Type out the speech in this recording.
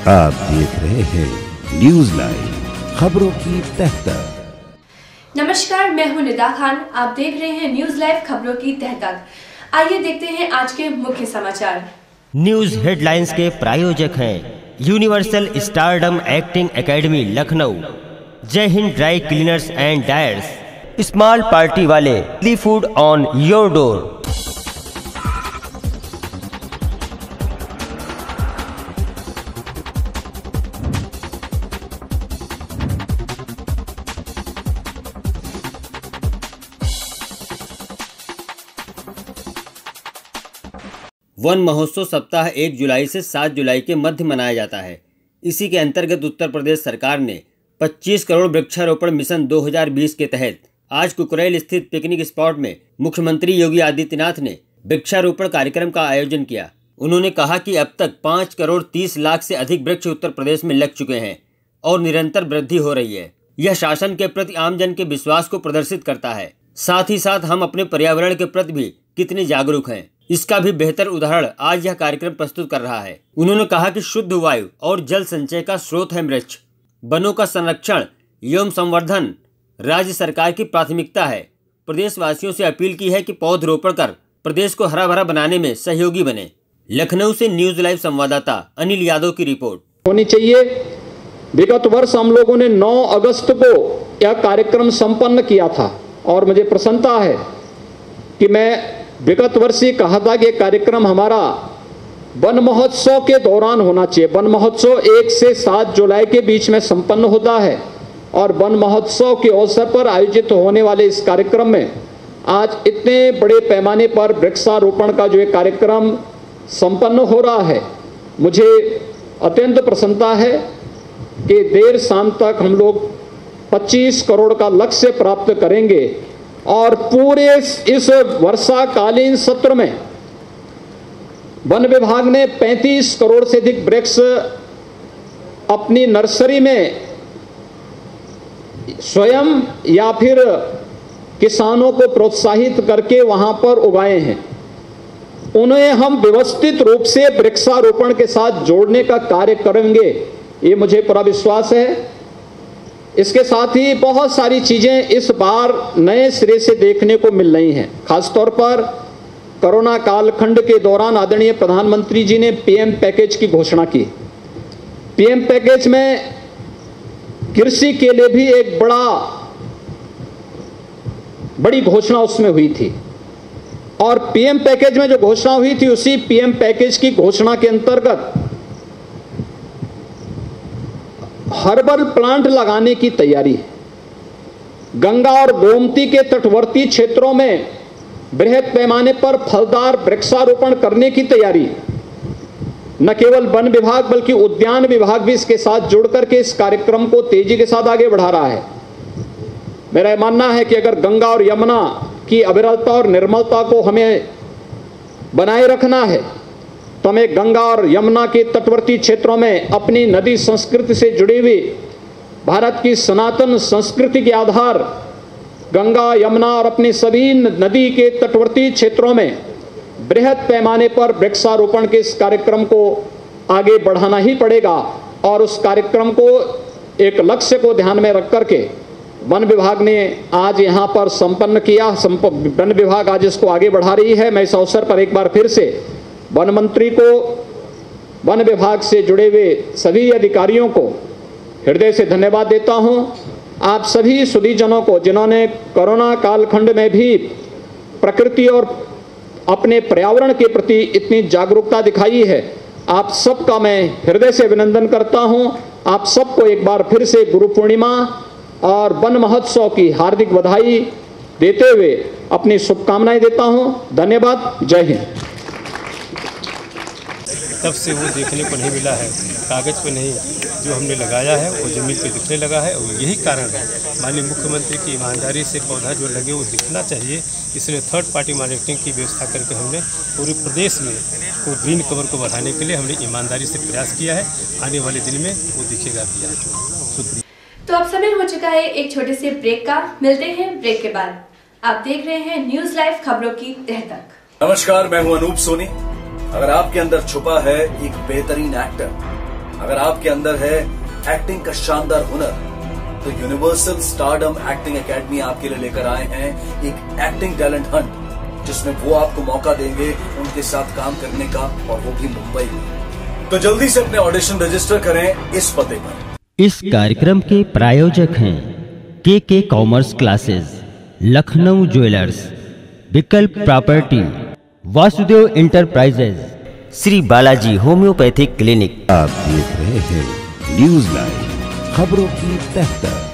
आप देख रहे हैं न्यूज़ लाइव खबरों की तह तक नमस्कार मैं हूँ निदा खान। आप देख रहे हैं न्यूज़ लाइव खबरों की तह तक आइए देखते हैं आज के मुख्य समाचार। न्यूज़ हेडलाइंस के प्रायोजक हैं universal stardom acting academy Lucknow. Jai Hind dry cleaners and dyers. Small party वाले food on your door Van Mahotsav सप्ताह एक जुलाई से सात जुलाई के मध्य मनाया जाता है। इसी के अंतर्गत उत्तर प्रदेश सरकार ने 25 करोड़ वृक्षारोपण मिशन 2020 के तहत आज कुकरेल स्थित पिकनिक स्पॉट में मुख्यमंत्री योगी आदित्यनाथ ने वृक्षारोपण कार्यक्रम का आयोजन किया। उन्होंने कहा कि अब तक पाँच करोड़ तीस लाख से अधिक वृक्ष उत्तर प्रदेश में लग चुके हैं और निरंतर वृद्धि हो रही है। यह शासन के प्रति आमजन के विश्वास को प्रदर्शित करता है। साथ ही साथ हम अपने पर्यावरण के प्रति भी कितने जागरूक हैं। इसका भी बेहतर उदाहरण आज यह कार्यक्रम प्रस्तुत कर रहा है। उन्होंने कहा कि शुद्ध वायु और जल संचय का स्रोत है वृक्ष वनों का संरक्षण एवं संवर्धन, राज्य सरकार की प्राथमिकता है। प्रदेशवासियों से अपील की है कि पौधरोपण कर प्रदेश को हरा भरा बनाने में सहयोगी बने। लखनऊ से न्यूज़ लाइव संवाददाता अनिल यादव की रिपोर्ट। होनी चाहिए। विगत वर्ष हम लोगों ने 9 अगस्त को यह कार्यक्रम संपन्न किया था और मुझे प्रसन्नता है कि मैं विगत वर्ष ही कहा था कि कार्यक्रम हमारा वन महोत्सव के दौरान होना चाहिए। वन महोत्सव एक से सात जुलाई के बीच में संपन्न होता है और वन महोत्सव के अवसर पर आयोजित होने वाले इस कार्यक्रम में आज इतने बड़े पैमाने पर वृक्षारोपण का जो ये कार्यक्रम संपन्न हो रहा है, मुझे अत्यंत प्रसन्नता है कि देर शाम तक हम लोग 25 करोड़ का लक्ष्य प्राप्त करेंगे। और पूरे इस वर्षाकालीन सत्र में वन विभाग ने 35 करोड़ से अधिक वृक्ष अपनी नर्सरी में स्वयं या फिर किसानों को प्रोत्साहित करके वहाँ पर उगाए हैं। उन्हें हम व्यवस्थित रूप से वृक्षारोपण के साथ जोड़ने का कार्य करेंगे, ये मुझे पूरा विश्वास है। इसके साथ ही बहुत सारी चीज़ें इस बार नए सिरे से देखने को मिल रही हैं। खासतौर पर कोरोना कालखंड के दौरान आदरणीय प्रधानमंत्री जी ने पीएम पैकेज की घोषणा की। पीएम पैकेज में कृषि के लिए भी एक बड़ा, बड़ी घोषणा उसमें हुई थी। और पीएम पैकेज में जो घोषणा हुई थी, उसी पीएम पैकेज की घोषणा के अंतर्गत हर्बल प्लांट लगाने की तैयारी गंगा और गोमती के तटवर्ती क्षेत्रों में बृहद पैमाने पर फलदार वृक्षारोपण करने की तैयारी न केवल वन विभाग, बल्कि उद्यान विभाग भी इसके साथ जुड़ करके इस कार्यक्रम को तेज़ी के साथ आगे बढ़ा रहा है। मेरा मानना है कि अगर गंगा और यमुना की अविरलता और निर्मलता को हमें बनाए रखना है तो हमें गंगा और यमुना के तटवर्ती क्षेत्रों में अपनी नदी संस्कृति से जुड़ी हुई, भारत की सनातन संस्कृति के आधार, गंगा, यमुना और अपनी सभी नदी के तटवर्ती क्षेत्रों में बृहद पैमाने पर वृक्षारोपण के इस कार्यक्रम को आगे बढ़ाना ही पड़ेगा और उस कार्यक्रम को एक लक्ष्य को ध्यान में रख करके वन विभाग ने आज यहाँ पर संपन्न किया। वन विभाग आज इसको आगे बढ़ा रही है। मैं इस अवसर पर एक बार फिर से वन मंत्री को, वन विभाग से जुड़े हुए सभी अधिकारियों को हृदय से धन्यवाद देता हूँ। आप सभी सुधीजनों को, जिन्होंने कोरोना कालखंड में भी प्रकृति और अपने पर्यावरण के प्रति इतनी जागरूकता दिखाई है, आप सबका मैं हृदय से अभिनंदन करता हूँ। आप सबको एक बार फिर से गुरु पूर्णिमा और वन महोत्सव की हार्दिक बधाई देते हुए अपनी शुभकामनाएँ देता हूँ। धन्यवाद। जय हिंद। तब से वो देखने को नहीं मिला है। कागज़ पे नहीं जो हमने लगाया है वो ज़मीन पे दिखने लगा है और यही कारण है। माननीय मुख्यमंत्री की ईमानदारी से पौधा जो लगे वो दिखना चाहिए इसलिए थर्ड पार्टी मार्केटिंग की व्यवस्था करके हमने पूरे प्रदेश में वो ग्रीन कवर को बढ़ाने के लिए हमने ईमानदारी से प्रयास किया है। आने वाले दिन में वो दिखेगा भी शुक्रिया। तो अब समय हो चुका है एक छोटे से ब्रेक का। मिलते हैं ब्रेक के बाद। आप देख रहे हैं न्यूज़ लाइव खबरों की तह तक। नमस्कार मैं हूँ अनूप सोनी। अगर आपके अंदर छुपा है एक बेहतरीन एक्टर अगर आपके अंदर है एक्टिंग का शानदार हुनर तो यूनिवर्सल स्टारडम एक्टिंग एकेडमी आपके लिए लेकर आए हैं एक एक्टिंग टैलेंट हंट जिसमें वो आपको मौका देंगे उनके साथ काम करने का, और वो भी मुंबई में। तो जल्दी से अपने ऑडिशन रजिस्टर करें इस पते पर। इस कार्यक्रम के प्रायोजक हैं K K commerce classes, Lucknow jewellers, Vikalp property Vasudev enterprises Shri Balaji homoeopathic clinic. आप देख रहे हैं न्यूज़ लाइव खबरों की तह तक।